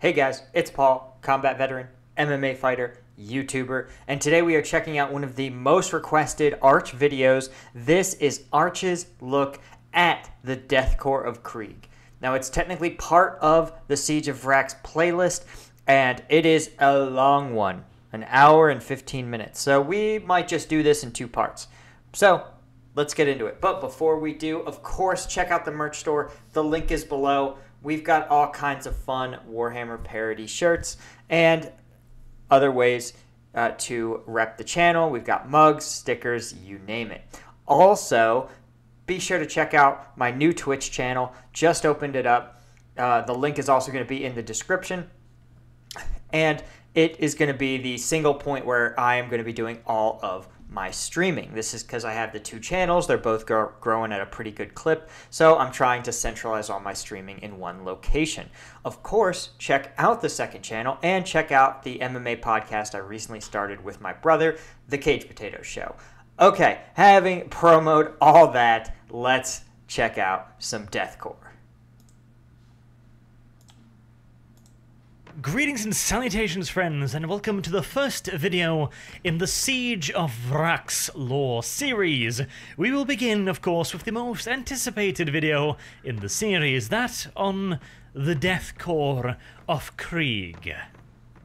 Hey guys, it's Paul, combat veteran, MMA fighter, YouTuber, and today we are checking out one of the most requested Arch videos. This is Arch's look at the Death Korps of Krieg. Now, it's technically part of the Siege of Vrax playlist, and it is a long one an hour and 15 minutes. So we might just do this in two parts. So let's get into it. But before we do, of course, check out the merch store. The link is below. We've got all kinds of fun Warhammer parody shirts and other ways uh, to rep the channel. We've got mugs, stickers, you name it. Also, be sure to check out my new Twitch channel. Just opened it up. Uh, the link is also going to be in the description. And it is going to be the single point where I am going to be doing all of my streaming. This is because I have the two channels. They're both grow- growing at a pretty good clip. So I'm trying to centralize all my streaming in one location. Of course, check out the second channel and check out the MMA podcast I recently started with my brother, The Cage Potato Show. Okay, having promoted all that, let's check out some Death Greetings and salutations, friends, and welcome to the first video in the Siege of Vrax lore series. We will begin, of course, with the most anticipated video in the series, that on the Death Korps of Krieg.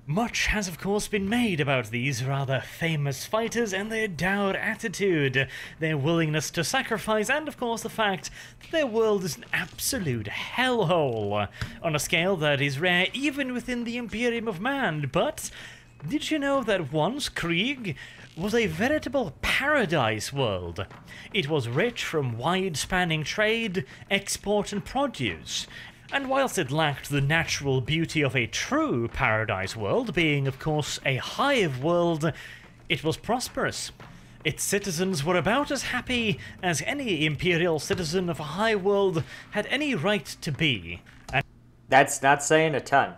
Much has, of course, been made about these rather famous fighters and their dour attitude, their willingness to sacrifice, and, of course, the fact that their world is an absolute hellhole, on a scale that is rare even within the Imperium of Man. But did you know that once Krieg was a veritable paradise world? It was rich from wide spanning trade, export, and produce. And whilst it lacked the natural beauty of a true paradise world, being of course a hive world, it was prosperous. Its citizens were about as happy as any imperial citizen of a hive world had any right to be. And That's not saying a ton.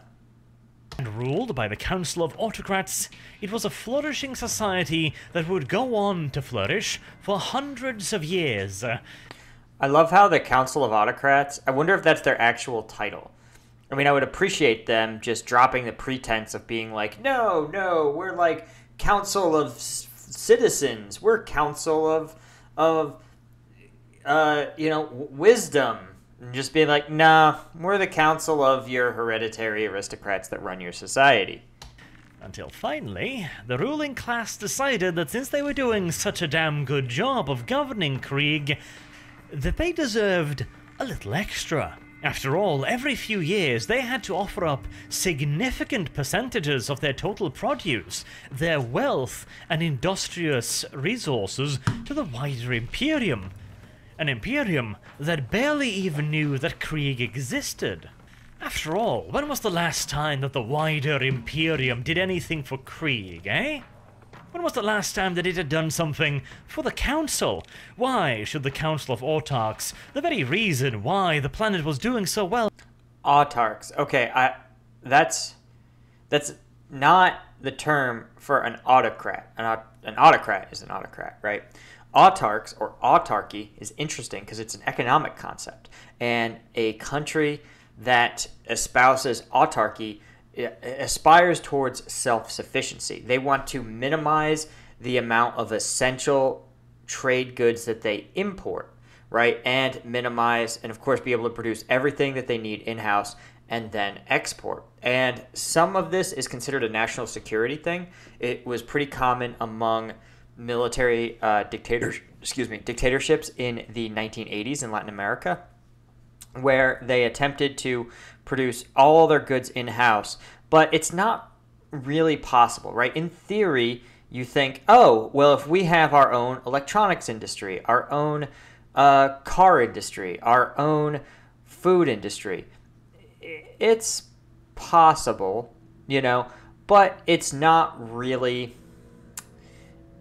and ruled by the Council of Autocrats, it was a flourishing society that would go on to flourish for hundreds of years. I love how the Council of Autocrats, I wonder if that's their actual title. I mean, I would appreciate them just dropping the pretense of being like, no, no, we're like Council of Citizens. We're Council of, of uh, you know, w- wisdom. And just being like, nah, we're the Council of your hereditary aristocrats that run your society. Until finally, the ruling class decided that since they were doing such a damn good job of governing Krieg, that they deserved a little extra. After all, every few years they had to offer up significant percentages of their total produce, their wealth, and industrious resources to the wider Imperium. An Imperium that barely even knew that Krieg existed. After all, when was the last time that the wider Imperium did anything for Krieg, eh? When was the last time that it had done something for the Council? Why should the Council of Autarchs, the very reason why the planet was doing so well, Autarchs. Okay, I that's that's not the term for an autocrat. An, an autocrat is an autocrat, right? Autarchs or autarky is interesting because it's an economic concept, and a country that espouses autarky aspires towards self-sufficiency. They want to minimize the amount of essential trade goods that they import, right? And minimize, and of course, be able to produce everything that they need in house and then export. And some of this is considered a national security thing. It was pretty common among military uh, dictators, excuse me, dictatorships in the 1980s in Latin America where they attempted to produce all their goods in house, but it's not really possible, right? In theory, you think, oh, well, if we have our own electronics industry, our own uh, car industry, our own food industry, it's possible, you know, but it's not really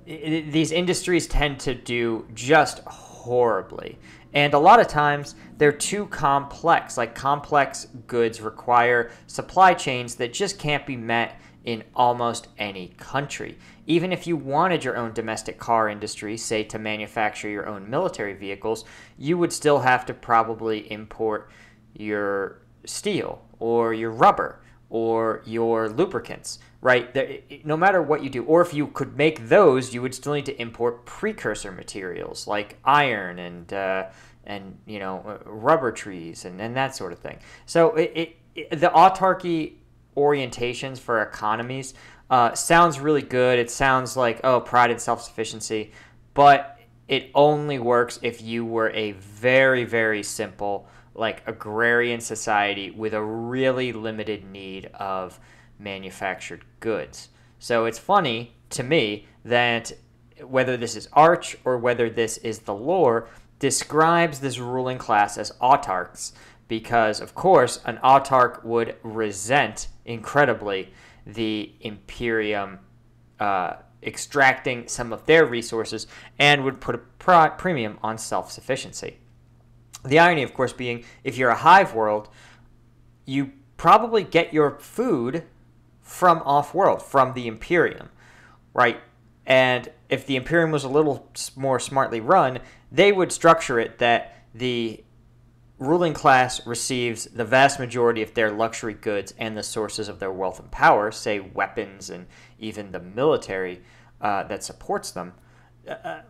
these industries tend to do just horribly. And a lot of times they're too complex. Like complex goods require supply chains that just can't be met in almost any country. Even if you wanted your own domestic car industry, say to manufacture your own military vehicles, you would still have to probably import your steel or your rubber or your lubricants, right? There, no matter what you do, or if you could make those, you would still need to import precursor materials like iron and uh, and you know uh, rubber trees and, and that sort of thing. So it, it, the autarky orientations for economies uh, sounds really good. It sounds like oh pride and self sufficiency, but it only works if you were a very very simple like agrarian society with a really limited need of manufactured goods. So it's funny to me that whether this is Arch or whether this is the lore, describes this ruling class as autarchs because, of course, an autarch would resent incredibly the Imperium uh, extracting some of their resources and would put a premium on self sufficiency. The irony, of course, being if you're a hive world, you probably get your food from off world, from the Imperium, right? And if the Imperium was a little more smartly run, they would structure it that the ruling class receives the vast majority of their luxury goods and the sources of their wealth and power, say weapons and even the military uh, that supports them,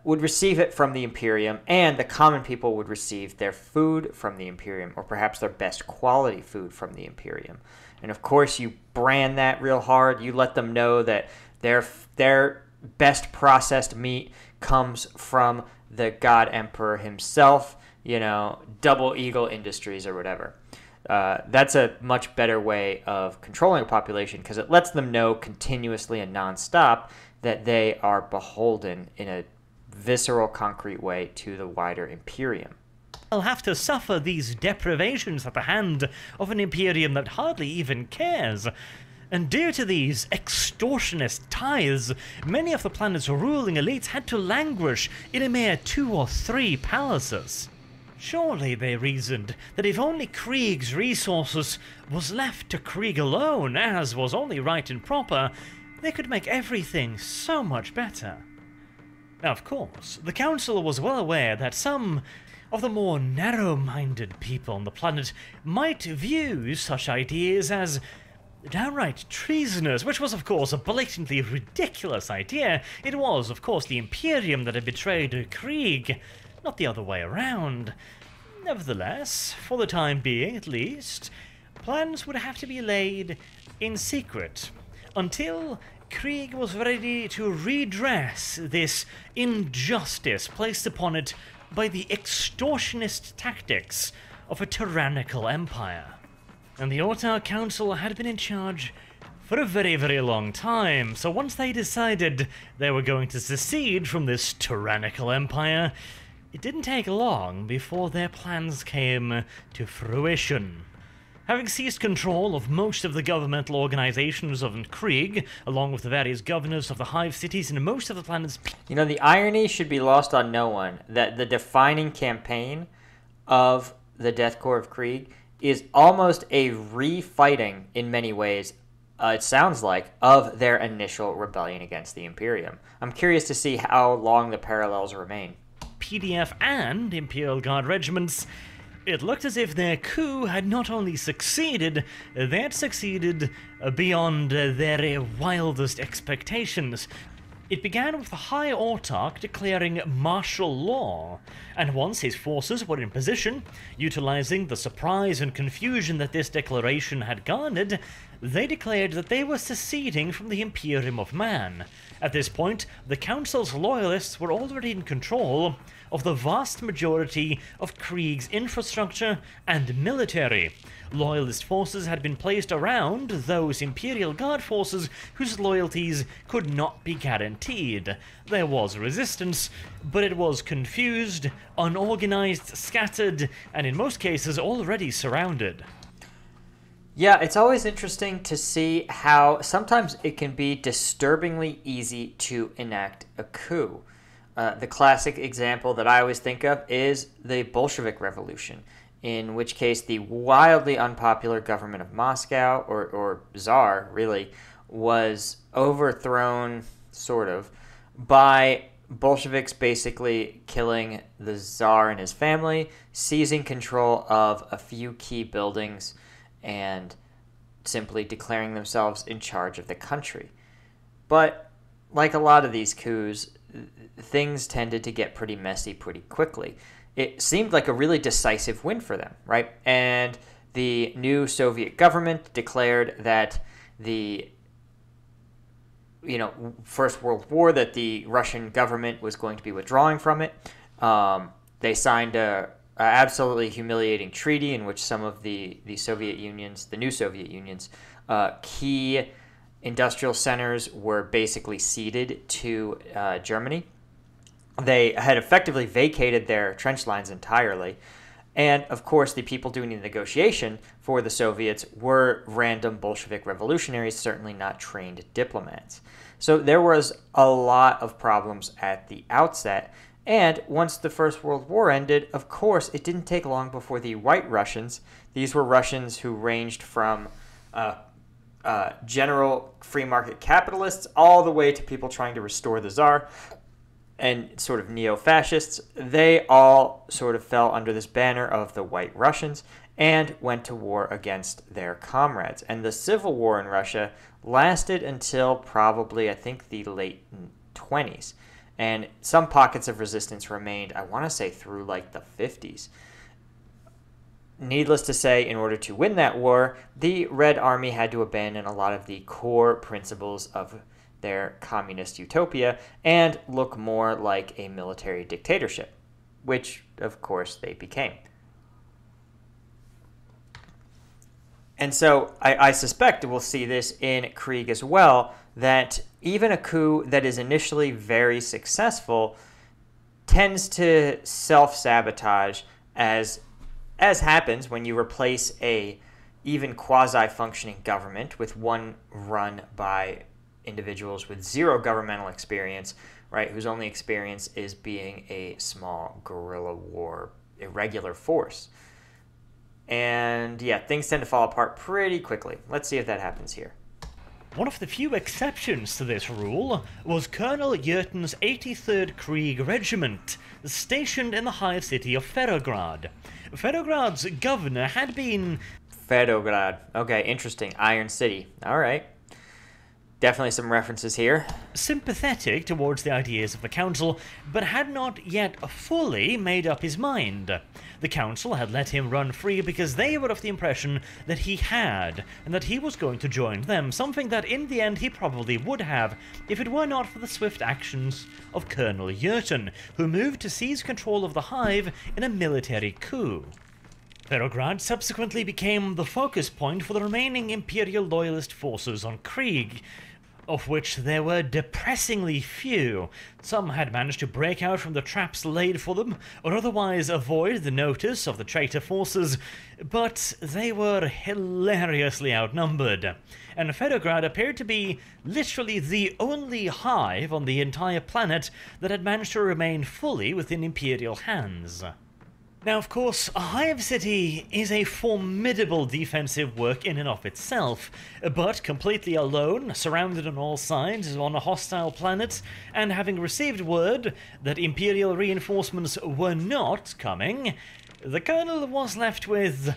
would receive it from the Imperium, and the common people would receive their food from the Imperium, or perhaps their best quality food from the Imperium. And of course, you brand that real hard. You let them know that their their best processed meat comes from the God Emperor himself. You know, Double Eagle Industries or whatever. Uh, that's a much better way of controlling a population because it lets them know continuously and nonstop that they are beholden in a visceral, concrete way to the wider Imperium. I'll have to suffer these deprivations at the hand of an Imperium that hardly even cares. And due to these extortionist tithes, many of the planet's ruling elites had to languish in a mere two or three palaces. Surely, they reasoned, that if only Krieg's resources was left to Krieg alone, as was only right and proper, they could make everything so much better. Now, of course, the Council was well aware that some of the more narrow-minded people on the planet might view such ideas as downright treasonous, which was, of course, a blatantly ridiculous idea. It was, of course, the Imperium that had betrayed Krieg, not the other way around. Nevertheless, for the time being at least, plans would have to be laid in secret until Krieg was ready to redress this injustice placed upon it by the extortionist tactics of a tyrannical empire. And the Autarch Council had been in charge for a very, very long time, so once they decided they were going to secede from this tyrannical empire, it didn't take long before their plans came to fruition. Having seized control of most of the governmental organizations of Krieg, along with the various governors of the Hive cities and most of the planet's... You know, the irony should be lost on no one that the defining campaign of the Death Korps of Krieg is almost a refighting in many ways uh, it sounds like, of their initial rebellion against the Imperium. I'm curious to see how long the parallels remain. PDF and Imperial Guard regiments it looked as if their coup had not only succeeded, they had succeeded beyond their wildest expectations. It began with the High Autarch declaring martial law, and once his forces were in position, utilizing the surprise and confusion that this declaration had garnered, they declared that they were seceding from the Imperium of Man. At this point, the Council's loyalists were already in control of the vast majority of Krieg's infrastructure and military. Loyalist forces had been placed around those Imperial Guard forces whose loyalties could not be guaranteed. There was resistance, but it was confused, unorganized, scattered, and in most cases already surrounded. Yeah, it's always interesting to see how sometimes it can be disturbingly easy to enact a coup. Uh, the classic example that I always think of is the Bolshevik Revolution, in which case the wildly unpopular government of Moscow, or, or Tsar really, was overthrown, sort of, by Bolsheviks basically killing the Tsar and his family, seizing control of a few key buildings, and simply declaring themselves in charge of the country. But like a lot of these coups, things tended to get pretty messy pretty quickly. It seemed like a really decisive win for them, right? And the new Soviet government declared that the you know First World War that the Russian government was going to be withdrawing from it. Um, they signed a, a, absolutely humiliating treaty in which some of the the Soviet Union's the new Soviet Union's uh, key industrial centers were basically ceded to uh, Germany. They had effectively vacated their trench lines entirely. And of course, the people doing the negotiation for the Soviets were random Bolshevik revolutionaries, certainly not trained diplomats. So there was a lot of problems at the outset. And once the First World War ended, of course, it didn't take long before the White Russians, these were Russians who ranged from uh, uh, general free market capitalists all the way to people trying to restore the czar and sort of neo fascists, they all sort of fell under this banner of the White Russians and went to war against their comrades. And the civil war in Russia lasted until probably, I think, the late 20s. And some pockets of resistance remained, I want to say, through like the 50s. Needless to say, in order to win that war, the Red Army had to abandon a lot of the core principles of their communist utopia and look more like a military dictatorship, which, of course, they became. And so I, I, suspect we'll see this in Krieg as well that even a coup that is initially very successful tends to self sabotage as as happens when you replace a even quasi functioning government with one run by individuals with zero governmental experience, right, whose only experience is being a small guerrilla war irregular force. And yeah, things tend to fall apart pretty quickly. Let's see if that happens here. One of the few exceptions to this rule was Colonel Jurten's 83rd Krieg Regiment, stationed in the hive city of Ferrograd. Ferrograd's governor had been. Ferrograd. Okay, interesting. Iron City. All right. Definitely some references here. Sympathetic towards the ideas of the council, but had not yet fully made up his mind. The council had let him run free because they were of the impression that he had, and that he was going to join them, something that in the end he probably would have, if it were not for the swift actions of Colonel Jurten, who moved to seize control of the hive in a military coup. Ferrograd subsequently became the focus point for the remaining Imperial Loyalist forces on Krieg, of which there were depressingly few. Some had managed to break out from the traps laid for them, or otherwise avoid the notice of the traitor forces, but they were hilariously outnumbered, and Ferrograd appeared to be literally the only hive on the entire planet that had managed to remain fully within Imperial hands. Now, of course, Hive City is a formidable defensive work in and of itself, but completely alone, surrounded on all sides on a hostile planet, and having received word that Imperial reinforcements were not coming, the Colonel was left with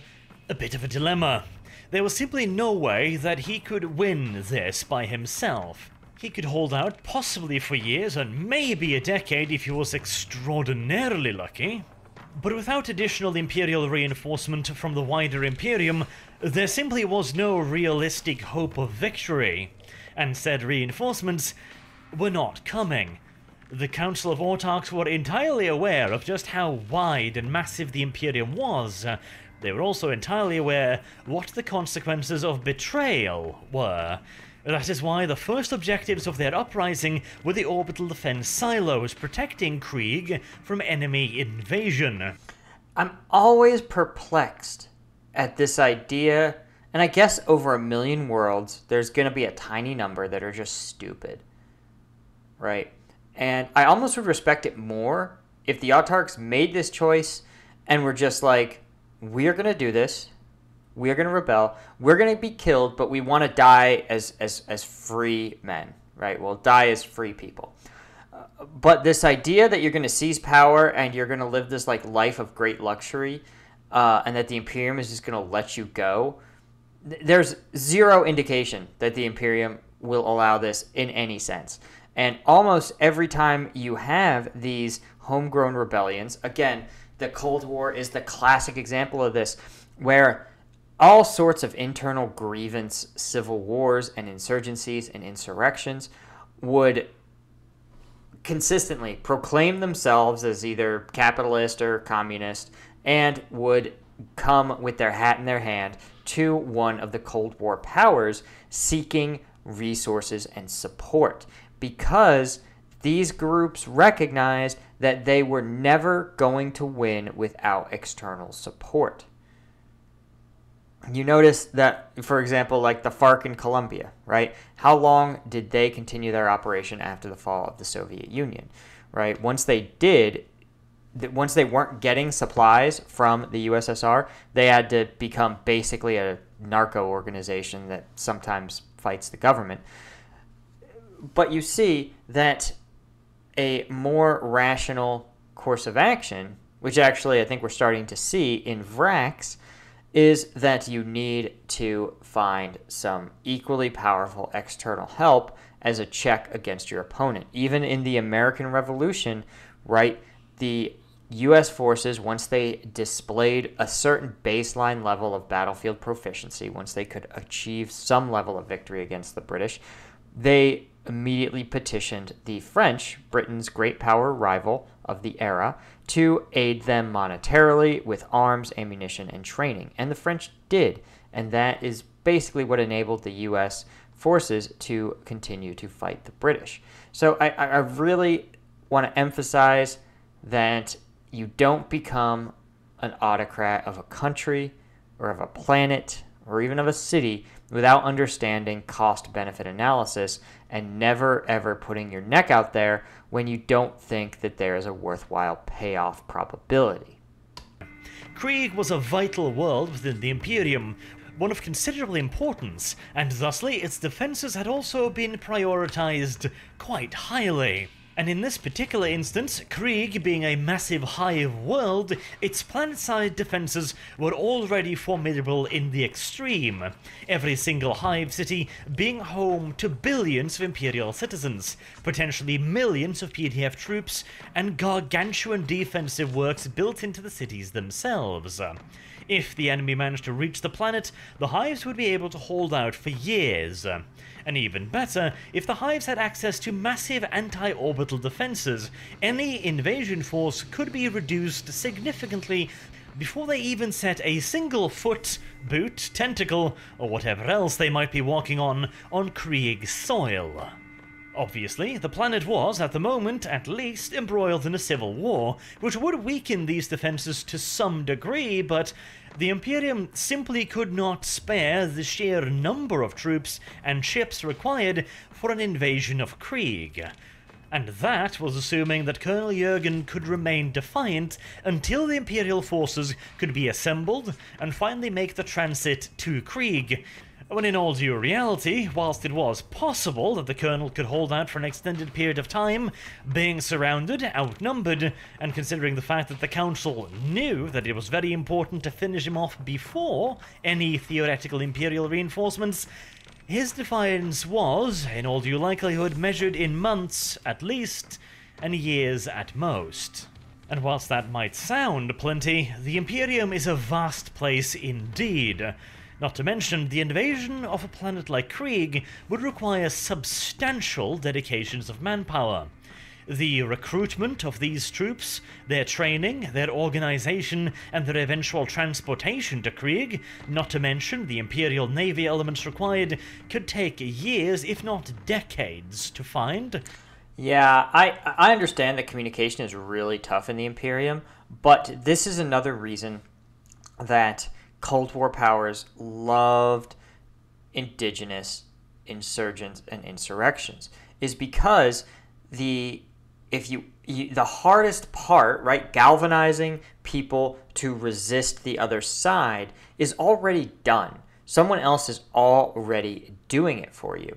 a bit of a dilemma. There was simply no way that he could win this by himself. He could hold out possibly for years and maybe a decade if he was extraordinarily lucky. But without additional Imperial reinforcement from the wider Imperium, there simply was no realistic hope of victory, and said reinforcements were not coming. The Council of Autarchs were entirely aware of just how wide and massive the Imperium was. They were also entirely aware what the consequences of betrayal were, that is why the first objectives of their uprising were the orbital defense silos, protecting Krieg from enemy invasion. I'm always perplexed at this idea, and I guess over a million worlds, there's going to be a tiny number that are just stupid. Right? And I almost would respect it more if the Autarchs made this choice and were just like, we're going to do this we are going to rebel. We're going to be killed, but we want to die as, as, as free men, right? We'll die as free people. Uh, but this idea that you're going to seize power and you're going to live this like life of great luxury, uh, and that the Imperium is just going to let you go, there's zero indication that the Imperium will allow this in any sense. And almost every time you have these homegrown rebellions, again, the Cold War is the classic example of this, where all sorts of internal grievance, civil wars, and insurgencies and insurrections would consistently proclaim themselves as either capitalist or communist and would come with their hat in their hand to one of the Cold War powers seeking resources and support because these groups recognized that they were never going to win without external support. You notice that, for example, like the FARC in Colombia, right? How long did they continue their operation after the fall of the Soviet Union, right? Once they did, once they weren't getting supplies from the USSR, they had to become basically a narco organization that sometimes fights the government. But you see that a more rational course of action, which actually I think we're starting to see in Vrax, is that you need to find some equally powerful external help as a check against your opponent. Even in the American Revolution, right, the U.S. forces, once they displayed a certain baseline level of battlefield proficiency, once they could achieve some level of victory against the British, they immediately petitioned the French, Britain's great power rival of the era, to aid them monetarily with arms, ammunition, and training. And the French did. And that is basically what enabled the U.S. forces to continue to fight the British. So I, I really want to emphasize that you don't become an autocrat of a country or of a planet or even of a city without understanding cost benefit analysis and never ever putting your neck out there when you don't think that there is a worthwhile payoff probability. Krieg was a vital world within the Imperium, one of considerable importance, and thusly its defences had also been prioritised quite highly. And in this particular instance, Krieg being a massive hive world, its planet-side defenses were already formidable in the extreme, every single hive city being home to billions of Imperial citizens, potentially millions of PDF troops, and gargantuan defensive works built into the cities themselves. If the enemy managed to reach the planet, the hives would be able to hold out for years. And even better, if the Hives had access to massive anti-orbital defenses, any invasion force could be reduced significantly before they even set a single foot, boot, tentacle, or whatever else they might be walking on, on Krieg soil. Obviously, the planet was, at the moment at least, embroiled in a civil war, which would weaken these defenses to some degree, but the Imperium simply could not spare the sheer number of troops and ships required for an invasion of Krieg. And that was assuming that Colonel Jurten could remain defiant until the Imperial forces could be assembled and finally make the transit to Krieg, when in all due reality, whilst it was possible that the Colonel could hold out for an extended period of time, being surrounded, outnumbered, and considering the fact that the Council knew that it was very important to finish him off before any theoretical Imperial reinforcements, his defiance was, in all due likelihood, measured in months, at least, and years at most. And whilst that might sound plenty, the Imperium is a vast place indeed, not to mention, the invasion of a planet like Krieg would require substantial dedications of manpower. The recruitment of these troops, their training, their organization, and their eventual transportation to Krieg, not to mention the Imperial Navy elements required, could take years, if not decades, to find. Yeah, I, I understand that communication is really tough in the Imperium, but this is another reason that Cold War powers loved indigenous insurgents and insurrections is because the if you, you, the hardest part right galvanizing people to resist the other side is already done. Someone else is already doing it for you.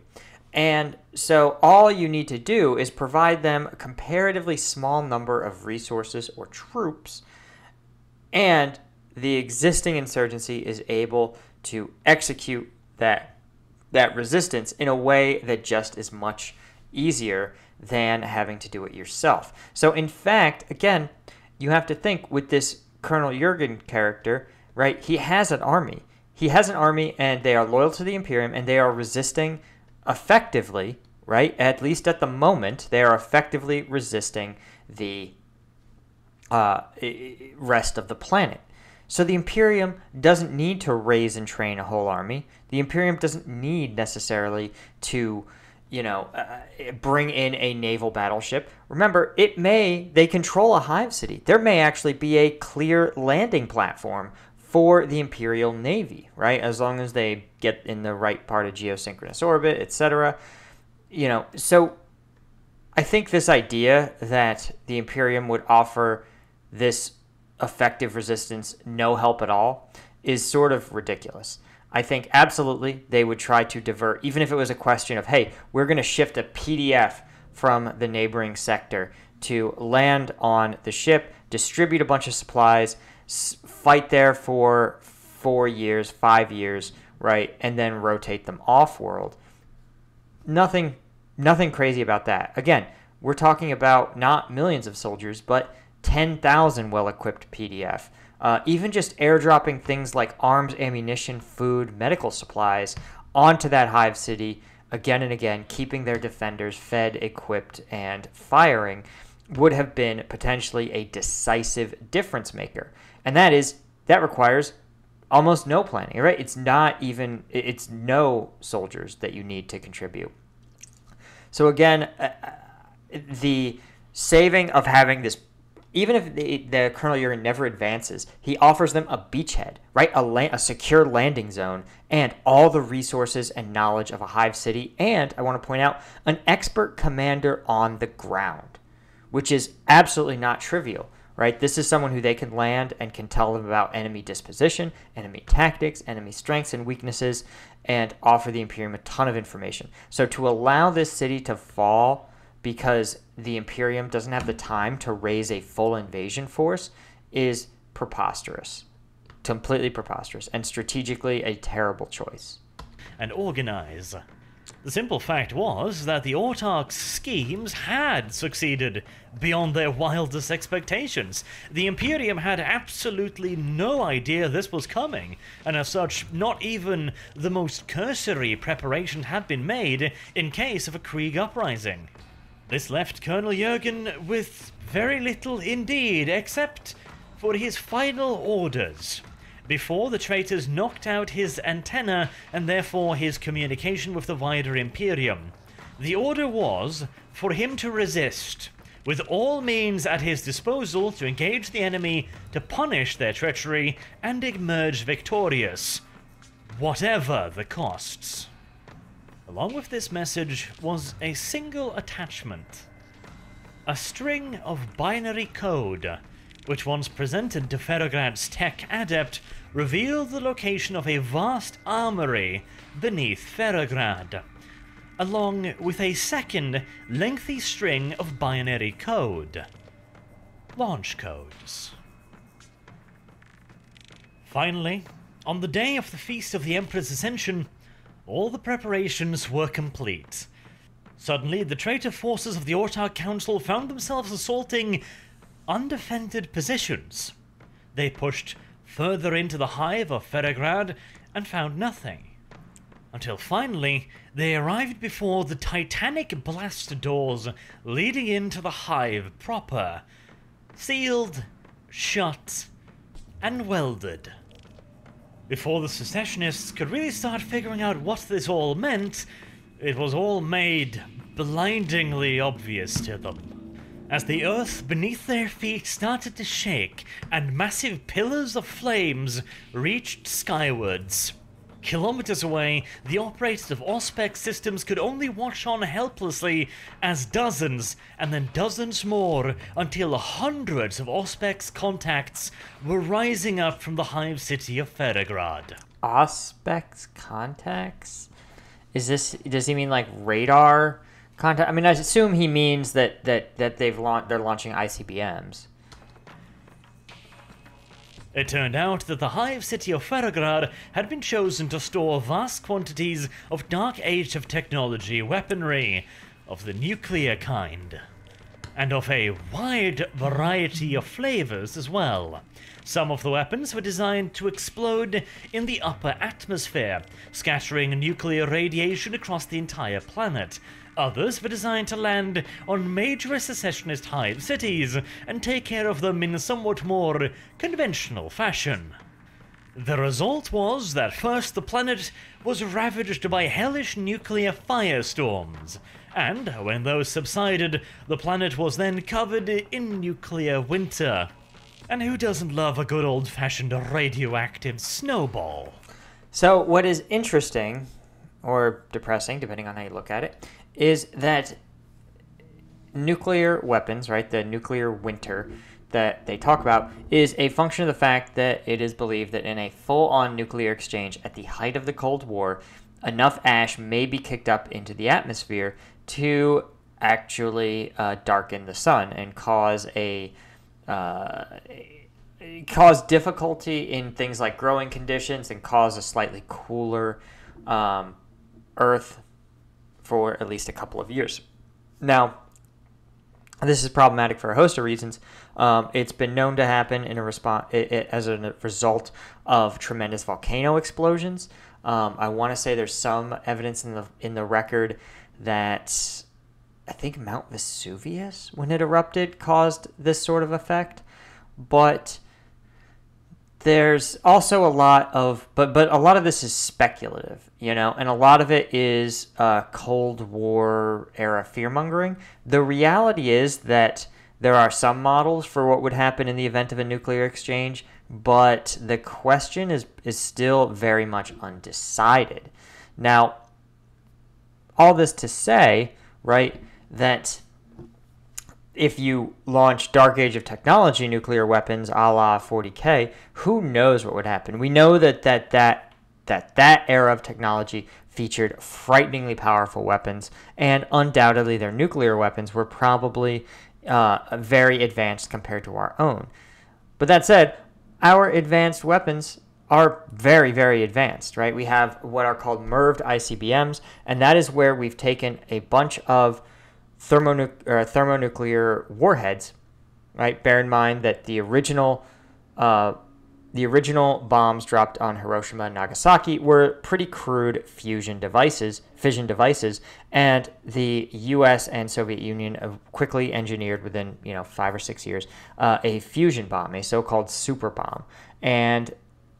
And so all you need to do is provide them a comparatively small number of resources or troops and the existing insurgency is able to execute that that resistance in a way that just is much easier than having to do it yourself. So in fact, again, you have to think with this Colonel Jurgen character, right? He has an army. He has an army and they are loyal to the Imperium and they are resisting effectively, right? At least at the moment, they are effectively resisting the uh, rest of the planet. So the Imperium doesn't need to raise and train a whole army. The Imperium doesn't need necessarily to, you know, uh, bring in a naval battleship. Remember, it may they control a hive city. There may actually be a clear landing platform for the Imperial Navy, right? As long as they get in the right part of geosynchronous orbit, etc. You know, so I think this idea that the Imperium would offer this effective resistance, no help at all, is sort of ridiculous. I think absolutely they would try to divert, even if it was a question of, hey, we're going to shift a PDF from the neighboring sector to land on the ship, distribute a bunch of supplies, fight there for four years, five years, right, and then rotate them off world. Nothing, nothing crazy about that. Again, we're talking about not millions of soldiers, but 10,000 well equipped PDF. Uh, even just airdropping things like arms, ammunition, food, medical supplies onto that hive city again and again, keeping their defenders fed, equipped, and firing would have been potentially a decisive difference maker. And that is, that requires almost no planning, right? It's not even, it's no soldiers that you need to contribute. So again, uh, uh the saving of having this even if the, the Colonel Jurgen never advances, he offers them a beachhead, right? A, a secure landing zone, and all the resources and knowledge of a hive city. And I want to point out an expert commander on the ground, which is absolutely not trivial, right? This is someone who they can land and can tell them about enemy disposition, enemy tactics, enemy strengths and weaknesses, and offer the Imperium a ton of information. So to allow this city to fall because the Imperium doesn't have the time to raise a full invasion force is preposterous. Completely preposterous and strategically a terrible choice. And organize. The simple fact was that the Autarch's schemes had succeeded beyond their wildest expectations. The Imperium had absolutely no idea this was coming, and as such, not even the most cursory preparation had been made in case of a Krieg uprising. This left Colonel Jurten with very little indeed, except for his final orders. Before the traitors knocked out his antenna and therefore his communication with the wider Imperium. The order was for him to resist, with all means at his disposal to engage the enemy to punish their treachery and emerge victorious, whatever the costs. Along with this message was a single attachment. A string of binary code, which once presented to Ferrograd's tech adept, revealed the location of a vast armory beneath Ferrograd, along with a second lengthy string of binary code. Launch codes. Finally, on the day of the Feast of the Emperor's Ascension, all the preparations were complete. Suddenly, the traitor forces of the Autarch Council found themselves assaulting undefended positions. They pushed further into the hive of Ferrograd and found nothing. Until finally, they arrived before the titanic blast doors leading into the hive proper. Sealed, shut, and welded. Before the secessionists could really start figuring out what this all meant, it was all made blindingly obvious to them. As the earth beneath their feet started to shake and massive pillars of flames reached skywards. Kilometers away, the operators of Auspex systems could only watch on helplessly as dozens and then dozens more until hundreds of Auspex contacts were rising up from the hive city of Ferrograd. Auspex contacts? Is this does he mean like radar contact? I mean, I assume he means that that that they've launched they're launching ICBMs. It turned out that the hive city of Ferrograd had been chosen to store vast quantities of Dark Age of technology weaponry of the nuclear kind, and of a wide variety of flavors as well. Some of the weapons were designed to explode in the upper atmosphere, scattering nuclear radiation across the entire planet. Others were designed to land on major secessionist hive cities and take care of them in somewhat more conventional fashion. The result was that first the planet was ravaged by hellish nuclear firestorms, and when those subsided, the planet was then covered in nuclear winter. And who doesn't love a good old fashioned radioactive snowball? So, what is interesting, or depressing, depending on how you look at it, is that nuclear weapons, right, the nuclear winter that they talk about, is a function of the fact that it is believed that in a full on nuclear exchange at the height of the Cold War, enough ash may be kicked up into the atmosphere to actually uh, darken the sun and cause a uh, cause difficulty in things like growing conditions and cause a slightly cooler um, Earth for at least a couple of years. Now, this is problematic for a host of reasons. Um, it's been known to happen in a response as a result of tremendous volcano explosions. Um, I want to say there's some evidence in the in the record that I think Mount Vesuvius, when it erupted, caused this sort of effect. But there's also a lot of but but a lot of this is speculative you know and a lot of it is uh, cold war era fear mongering the reality is that there are some models for what would happen in the event of a nuclear exchange but the question is is still very much undecided. Now all this to say right that if you launch Dark Age of Technology nuclear weapons a la 40K, who knows what would happen? We know that that that that that era of technology featured frighteningly powerful weapons, and undoubtedly their nuclear weapons were probably uh, very advanced compared to our own. But that said, our advanced weapons are very, very advanced, right? We have what are called MIRVed ICBMs, and that is where we've taken a bunch of thermonuc- thermonuclear warheads, right? Bear in mind that the original uh, the original bombs dropped on Hiroshima and Nagasaki were pretty crude fusion devices, fission devices, and the U.S. and Soviet Union quickly engineered within you know five or six years uh, a fusion bomb, a so-called super bomb, and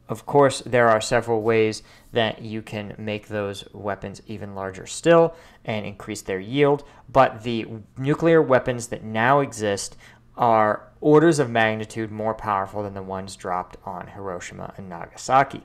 of course, there are several ways that you can make those weapons even larger still and increase their yield, but the nuclear weapons that now exist are orders of magnitude more powerful than the ones dropped on Hiroshima and Nagasaki.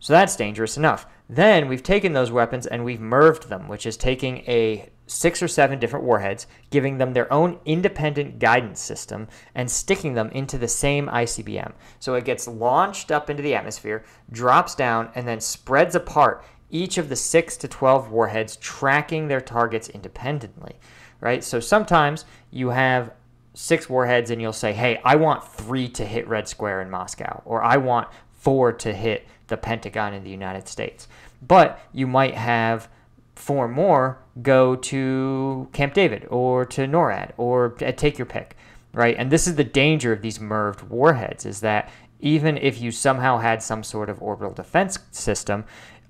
So that's dangerous enough. Then we've taken those weapons and we've MIRVed them, which is taking a six or seven different warheads, giving them their own independent guidance system, and sticking them into the same ICBM. So it gets launched up into the atmosphere, drops down, and then spreads apart each of the six to 12 warheads, tracking their targets independently. Right? So sometimes you have six warheads and you'll say, hey, I want three to hit Red Square in Moscow, or I want four to hit the Pentagon in the United States. But you might have four more go to Camp David or to NORAD or uh, take your pick, right? And this is the danger of these MIRVed warheads is that even if you somehow had some sort of orbital defense system,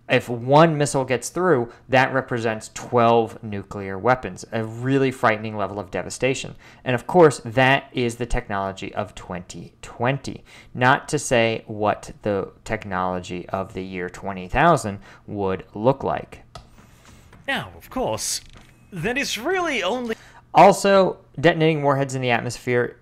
if one missile gets through, that represents 12 nuclear weapons, a really frightening level of devastation. And of course, that is the technology of 2020. Not to say what the technology of the year 20,000 would look like. Now, of course, that is really only. Also, detonating warheads in the atmosphere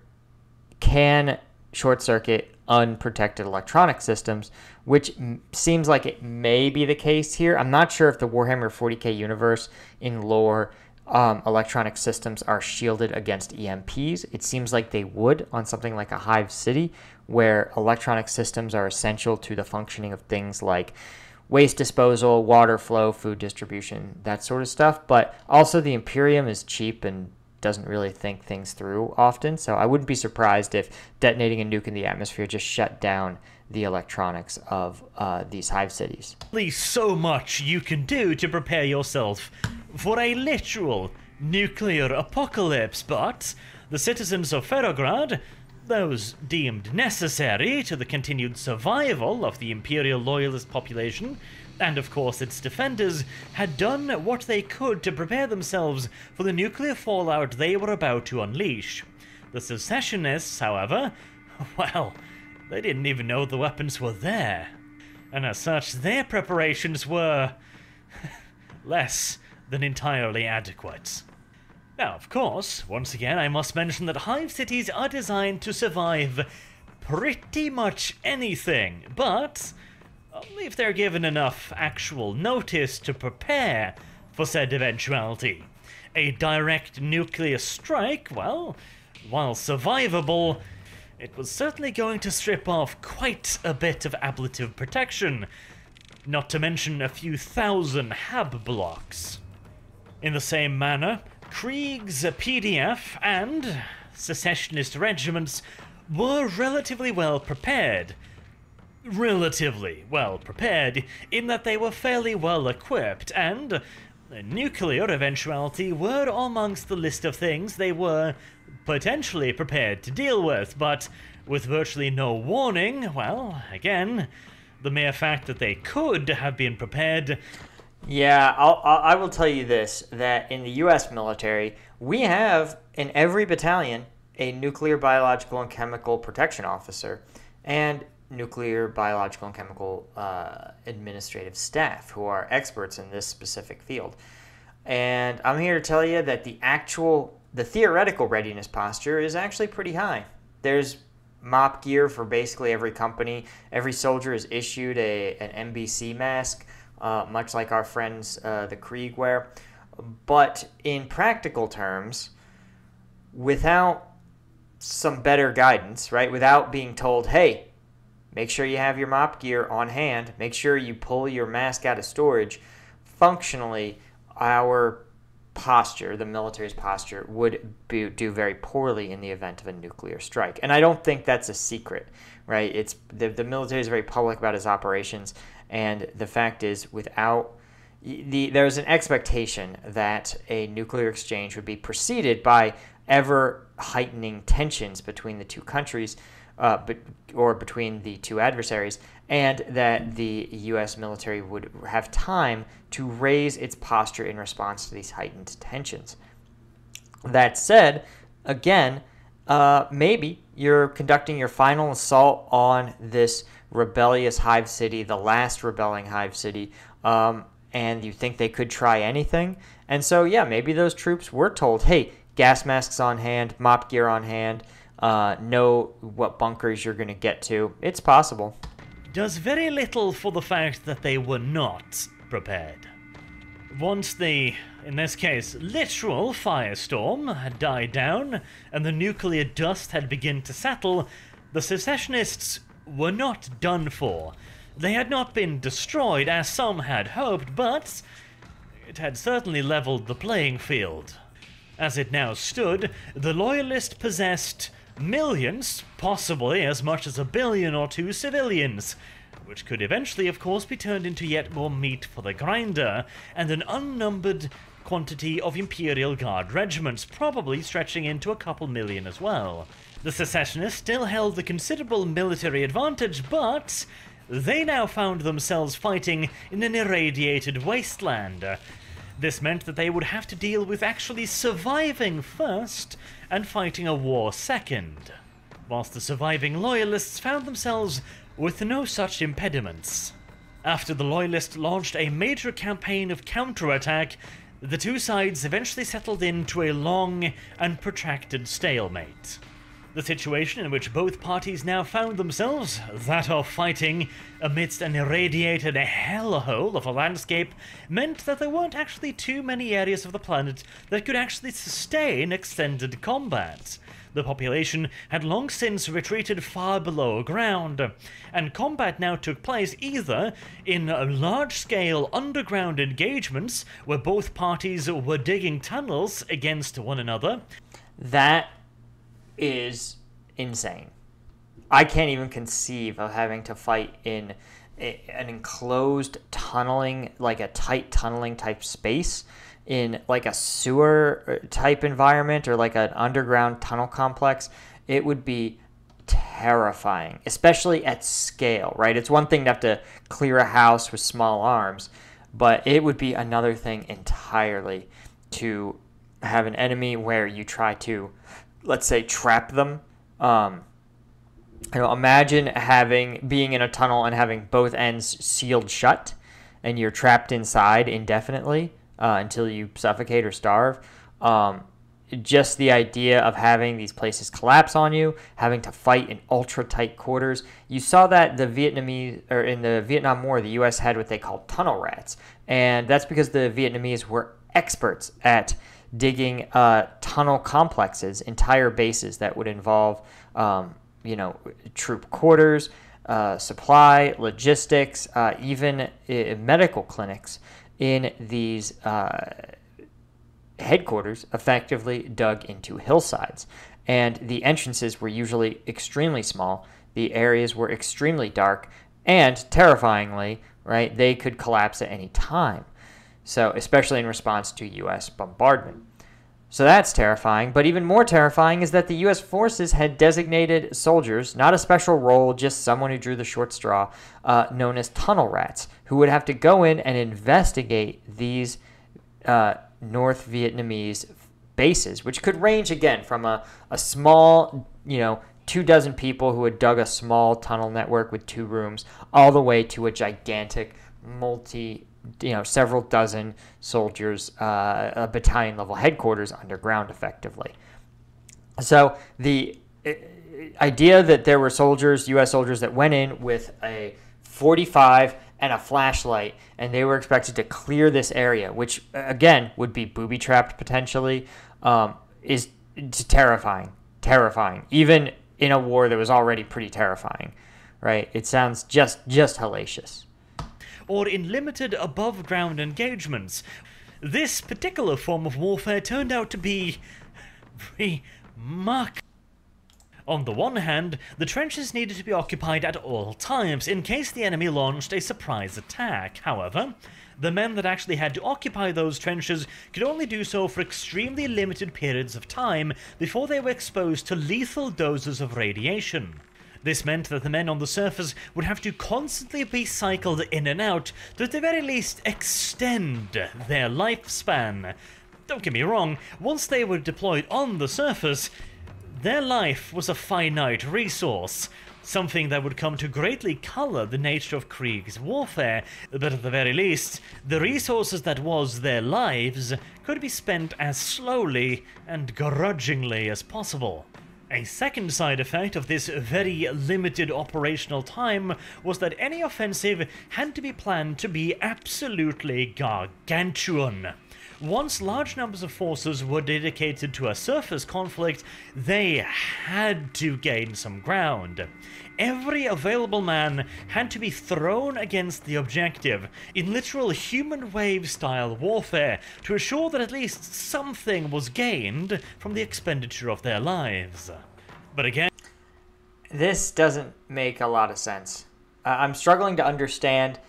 can short circuit unprotected electronic systems, which seems like it may be the case here. I'm not sure if the Warhammer 40k universe in lore um, electronic systems are shielded against EMPs. It seems like they would on something like a Hive City, where electronic systems are essential to the functioning of things like waste disposal, water flow, food distribution, that sort of stuff. But also, the Imperium is cheap and doesn't really think things through often. So I wouldn't be surprised if detonating a nuke in the atmosphere just shut down the electronics of uh, these hive cities. Least so much you can do to prepare yourself for a literal nuclear apocalypse, but the citizens of Ferrograd, those deemed necessary to the continued survival of the Imperial Loyalist population, and of course its defenders, had done what they could to prepare themselves for the nuclear fallout they were about to unleash. The secessionists, however, well, they didn't even know the weapons were there. And as such, their preparations were less than entirely adequate. Now, of course, once again, I must mention that hive cities are designed to survive pretty much anything, but only if they're given enough actual notice to prepare for said eventuality. A direct nuclear strike, well, while survivable, it was certainly going to strip off quite a bit of ablative protection, not to mention a few thousand hab blocks. In the same manner, Krieg's PDF and secessionist regiments were relatively well prepared. Relatively well prepared, in that they were fairly well equipped, and nuclear eventuality were amongst the list of things they were potentially prepared to deal with, but with virtually no warning, well, again, the mere fact that they could have been prepared yeah, I'll, I'll, tell you this that in the U.S. military, we have in every battalion a nuclear, biological, and chemical protection officer and nuclear, biological, and chemical uh, administrative staff who are experts in this specific field. And I'm here to tell you that the actual, the theoretical readiness posture is actually pretty high. There's mop gear for basically every company. Every soldier is issued a, an NBC mask uh, much like our friends uh, the Krieg wear. But in practical terms, without some better guidance, right? Without being told, hey, make sure you have your mop gear on hand, make sure you pull your mask out of storage. Functionally, our posture, the military's posture, would be, do very poorly in the event of a nuclear strike. And I don't think that's a secret, right? It's the, the military is very public about its operations, and the fact is, without the, there's an expectation that a nuclear exchange would be preceded by ever heightening tensions between the two countries, uh, but, or between the two adversaries, and that the U.S. military would have time to raise its posture in response to these heightened tensions. That said, again, uh, maybe you're conducting your final assault on this rebellious hive city, the last rebelling hive city, um, and you think they could try anything. And so, yeah, maybe those troops were told, hey, gas masks on hand, mop gear on hand, uh, know what bunkers you're going to get to. It's possible. Does very little for the fact that they were not prepared. Once the, in this case, literal firestorm had died down and the nuclear dust had begun to settle, the secessionists were not done for. They had not been destroyed as some had hoped, but it had certainly leveled the playing field. As it now stood, the Loyalist possessed millions, possibly as much as a billion or two civilians, which could eventually, of course, be turned into yet more meat for the grinder, and an unnumbered quantity of Imperial Guard regiments, probably stretching into a couple million as well. The secessionists still held the considerable military advantage, but they now found themselves fighting in an irradiated wasteland. This meant that they would have to deal with actually surviving first and fighting a war second, whilst the surviving loyalists found themselves with no such impediments. After the Loyalists launched a major campaign of counterattack, the two sides eventually settled into a long and protracted stalemate. The situation in which both parties now found themselves, that of fighting amidst an irradiated hellhole of a landscape, meant that there weren't actually too many areas of the planet that could actually sustain extended combat. The population had long since retreated far below ground, and combat now took place either in large scale underground engagements where both parties were digging tunnels against one another. That is insane. I can't even conceive of having to fight in a, an enclosed tunneling, like a tight tunneling type space in like a sewer uh, type environment or like an underground tunnel complex. It would be terrifying, especially at scale, right? It's one thing to have to clear a house with small arms, but it would be another thing entirely to have an enemy where you try to, let's say, trap them. Um, you know, imagine having being in a tunnel and having both ends sealed shut, and you're trapped inside indefinitely uh, until you suffocate or starve. Um, just the idea of having these places collapse on you, having to fight in ultra tight quarters. You saw that the Vietnamese, or in the Vietnam War, the U.S. had what they called tunnel rats, and that's because the Vietnamese were experts at digging uh, tunnel complexes, entire bases that would involve, um, you know, troop quarters, uh, supply, logistics, uh, even uh, medical clinics in these uh, headquarters effectively dug into hillsides. And the entrances were usually extremely small, the areas were extremely dark, and terrifyingly, right, they could collapse at any time. So, especially in response to US bombardment. So that's terrifying, but even more terrifying is that the US forces had designated soldiers, not a special role, just someone who drew the short straw, uh, known as tunnel rats, who would have to go in and investigate these uh, North Vietnamese bases, which could range again from a, a small, you know, two dozen people who had dug a small tunnel network with two rooms, all the way to a gigantic multi you know several dozen soldiers, uh, a battalion level headquarters underground, effectively. So the uh, idea that there were soldiers, U.S. soldiers, that went in with a 45 and a flashlight, and they were expected to clear this area, which again would be booby trapped potentially, um, is terrifying. Terrifying, even in a war that was already pretty terrifying, right? It sounds just just hellacious or in limited above ground engagements. This particular form of warfare turned out to be remarkable. On the one hand, the trenches needed to be occupied at all times in case the enemy launched a surprise attack. However, the men that actually had to occupy those trenches could only do so for extremely limited periods of time before they were exposed to lethal doses of radiation. This meant that the men on the surface would have to constantly be cycled in and out to at the very least extend their lifespan. Don't get me wrong, once they were deployed on the surface, their life was a finite resource, something that would come to greatly colour the nature of Krieg's warfare, but at the very least, the resources that was their lives could be spent as slowly and grudgingly as possible. A second side effect of this very limited operational time was that any offensive had to be planned to be absolutely gargantuan. Once large numbers of forces were dedicated to a surface conflict, they had to gain some ground. Every available man had to be thrown against the objective in literal human wave style warfare to assure that at least something was gained from the expenditure of their lives. But again, this doesn't make a lot of sense. I'm struggling to understand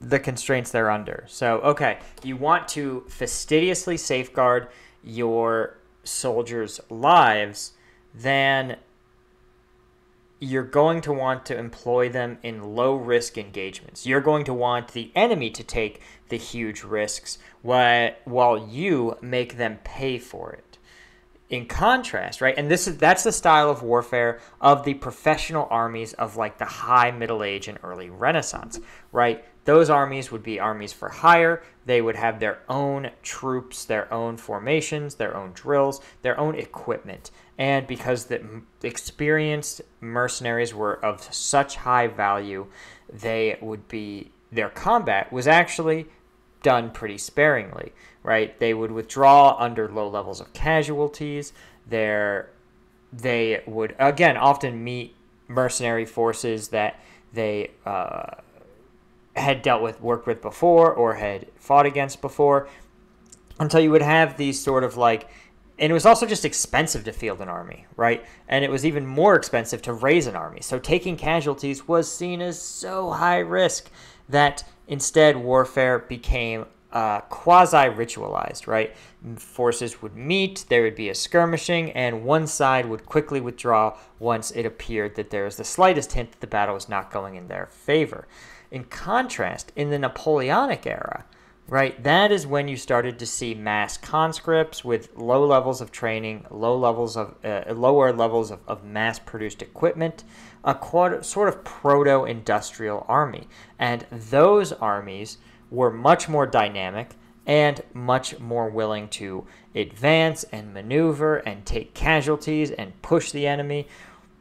the constraints they're under. So, okay, you want to fastidiously safeguard your soldiers' lives, then you're going to want to employ them in low risk engagements. You're going to want the enemy to take the huge risks while, while you make them pay for it. In contrast, right, and this is that's the style of warfare of the professional armies of like the high Middle Age and early Renaissance, right? Those armies would be armies for hire. They would have their own troops, their own formations, their own drills, their own equipment. And because the experienced mercenaries were of such high value, they would be their combat was actually done pretty sparingly, right? They would withdraw under low levels of casualties. Their they would again often meet mercenary forces that they uh, had dealt with, worked with before, or had fought against before, until you would have these sort of like and it was also just expensive to field an army, right? And it was even more expensive to raise an army. So taking casualties was seen as so high risk that instead warfare became uh, quasi ritualized, right? Forces would meet, there would be a skirmishing, and one side would quickly withdraw once it appeared that there was the slightest hint that the battle was not going in their favor. In contrast, in the Napoleonic era, right? That is when you started to see mass conscripts with low levels of training, low levels of uh, lower levels of, of mass-produced equipment, a quad, sort of proto-industrial army, and those armies were much more dynamic and much more willing to advance and maneuver and take casualties and push the enemy.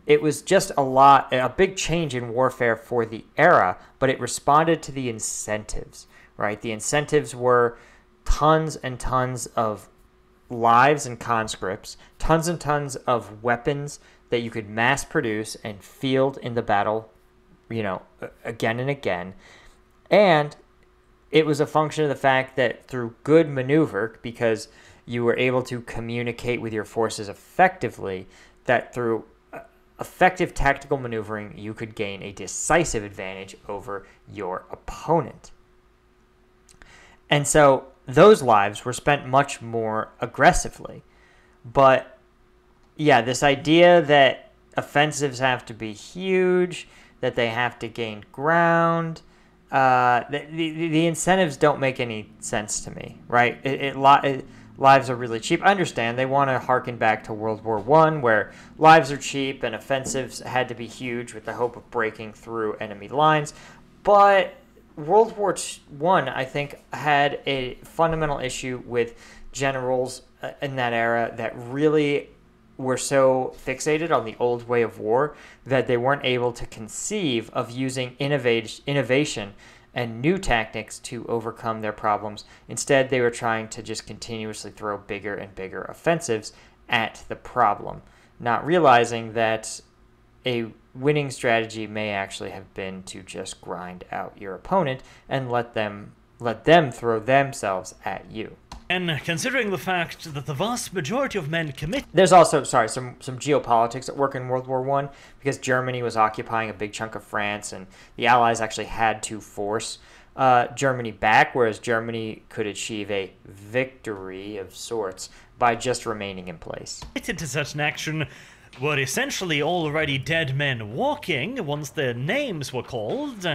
It was just a lot, a big change in warfare for the era, but it responded to the incentives right? The incentives were tons and tons of lives and conscripts, tons and tons of weapons that you could mass produce and field in the battle, you know, again and again. And it was a function of the fact that through good maneuver, because you were able to communicate with your forces effectively, that through uh, effective tactical maneuvering, you could gain a decisive advantage over your opponent. And so those lives were spent much more aggressively. But yeah, this idea that offensives have to be huge, that they have to gain ground, uh, the, the, the incentives don't make any sense to me, right? It, it, it lives are really cheap. I understand they want to harken back to World War One, where lives are cheap and offensives had to be huge with the hope of breaking through enemy lines. But World War One, I, I think, had a fundamental issue with generals uh, in that era that really were so fixated on the old way of war that they weren't able to conceive of using innovation and new tactics to overcome their problems. Instead, they were trying to just continuously throw bigger and bigger offensives at the problem, not realizing that a winning strategy may actually have been to just grind out your opponent and let them let them throw themselves at you. And considering the fact that the vast majority of men commit There's also sorry, some some geopolitics at work in World War 1 because Germany was occupying a big chunk of France and the allies actually had to force uh, Germany back, whereas Germany could achieve a victory of sorts by just remaining in place. It's Into such an action were essentially already dead men walking once their names were called,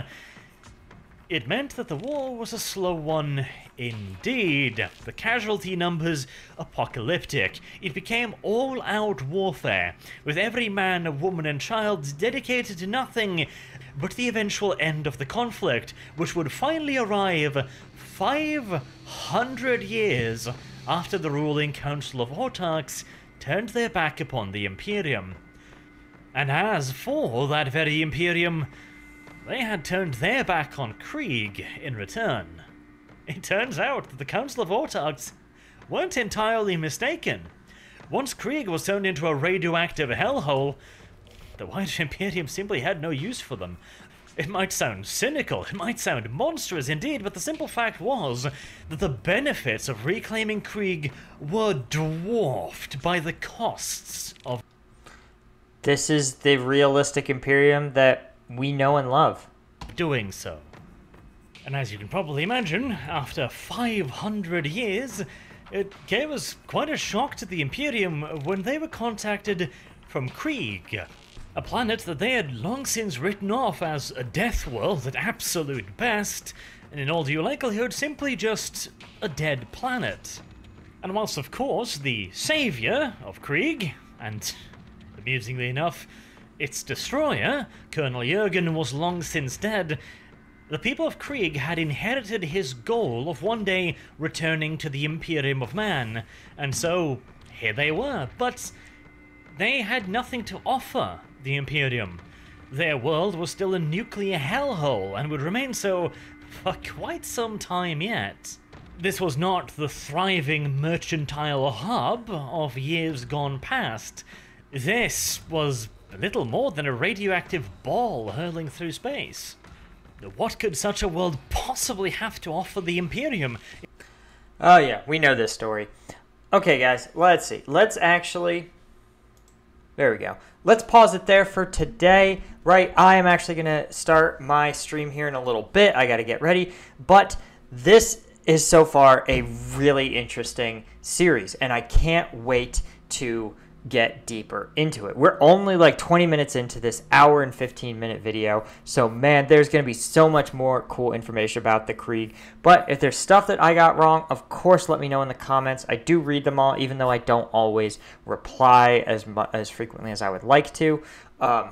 it meant that the war was a slow one indeed. The casualty numbers apocalyptic. It became all out warfare, with every man, woman, and child dedicated to nothing but the eventual end of the conflict, which would finally arrive 500 years after the ruling Council of Autarchs turned their back upon the Imperium. And as for that very Imperium, they had turned their back on Krieg in return. It turns out that the Council of Autarchs weren't entirely mistaken. Once Krieg was turned into a radioactive hellhole, the White Imperium simply had no use for them. It might sound cynical, it might sound monstrous indeed, but the simple fact was that the benefits of reclaiming Krieg were dwarfed by the costs of. This is the realistic Imperium that we know and love. Doing so. And as you can probably imagine, after 500 years, it came as quite a shock to the Imperium when they were contacted from Krieg, a planet that they had long since written off as a death world at absolute best, and in all due likelihood simply just a dead planet. And whilst, of course, the saviour of Krieg, and amusingly enough, its destroyer, Colonel Jurten, was long since dead, the people of Krieg had inherited his goal of one day returning to the Imperium of Man, and so here they were. But they had nothing to offer the Imperium. Their world was still a nuclear hellhole and would remain so for quite some time yet. This was not the thriving mercantile hub of years gone past. This was a little more than a radioactive ball hurling through space. What could such a world possibly have to offer the Imperium? Oh, yeah, we know this story. Okay, guys, let's see. Let's actually. There we go. Let's pause it there for today. Right, I am actually going to start my stream here in a little bit. I got to get ready. But this is so far a really interesting series, and I can't wait to get deeper into it. We're only like 20 minutes into this hour and 15 minute video. So, man, there's going to be so much more cool information about the Krieg. But if there's stuff that I got wrong, of course, let me know in the comments. I do read them all, even though I don't always reply as, as frequently as I would like to. Um,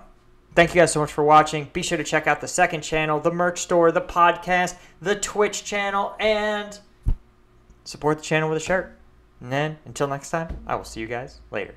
Thank you guys so much for watching. Be sure to check out the second channel, the merch store, the podcast, the Twitch channel, and support the channel with a shirt. And then, until next time, I will see you guys later.